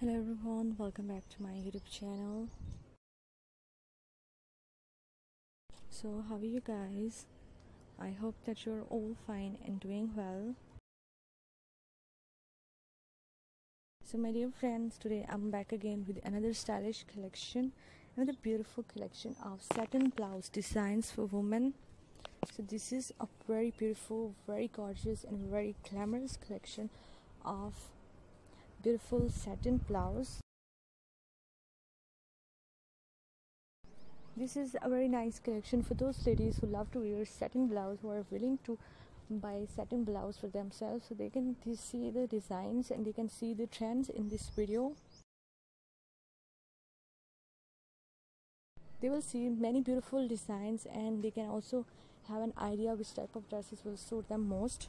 Hello everyone, welcome back to my YouTube channel. So, how are you guys? I hope that you're all fine and doing well. So, my dear friends, today I'm back again with another stylish collection, another beautiful collection of satin blouse designs for women. So, this is a very beautiful, very gorgeous, and very glamorous collection of beautiful satin blouse. This is a very nice collection for those ladies who love to wear satin blouse who are willing to buy satin blouse for themselves so they can see the designs and they can see the trends in this video. They will see many beautiful designs and they can also have an idea which type of dresses will suit them most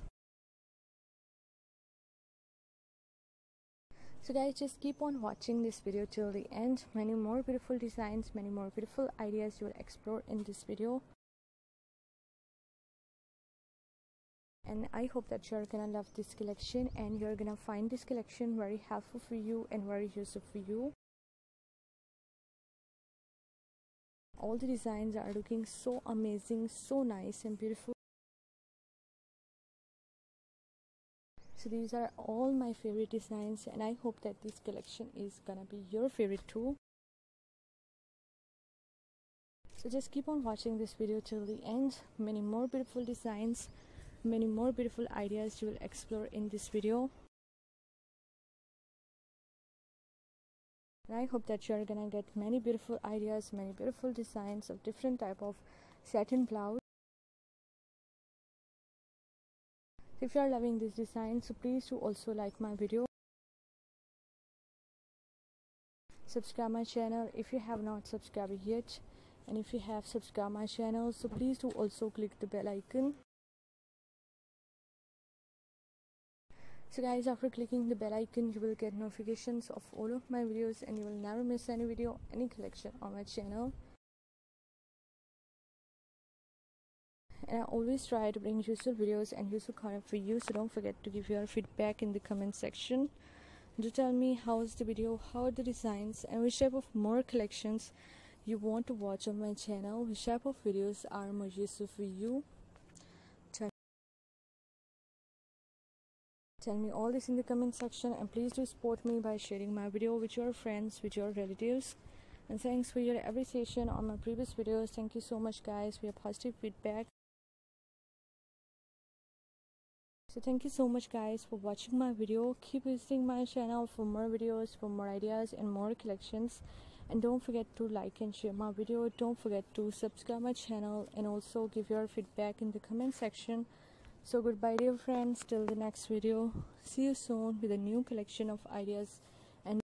so guys just keep on watching this video till the end. Many more beautiful designs many more beautiful ideas you will explore in this video. And i hope that you're gonna love this collection and you're gonna find this collection very helpful for you and very useful for you. All the designs are looking so amazing so nice and beautiful so these are all my favorite designs and i hope that this collection is gonna be your favorite too. So just keep on watching this video till the end. Many more beautiful designs many more beautiful ideas you will explore in this video. And i hope that you're gonna get many beautiful ideas many beautiful designs of different type of satin blouse if you are loving this design so please do also like my video. Subscribe my channel if you have not subscribed yet. And if you have subscribed my channel so please do also click the bell icon. So guys after clicking the bell icon you will get notifications of all of my videos and you will never miss any video any collection on my channel and I always try to bring useful videos and useful content for you so don't forget to give your feedback in the comment section. Do tell me how's the video? How are the designs? And which type of more collections you want to watch on my channel? Which type of videos are more useful for you? Tell, tell me all this in the comment section and please do support me by sharing my video with your friends with your relatives. And thanks for your appreciation on my previous videos. Thank you so much guys for your positive feedback so thank you so much guys for watching my video. Keep visiting my channel for more videos for more ideas and more collections. And don't forget to like and share my video. Don't forget to subscribe my channel and also give your feedback in the comment section. So goodbye dear friends. Till the next video. See you soon with a new collection of ideas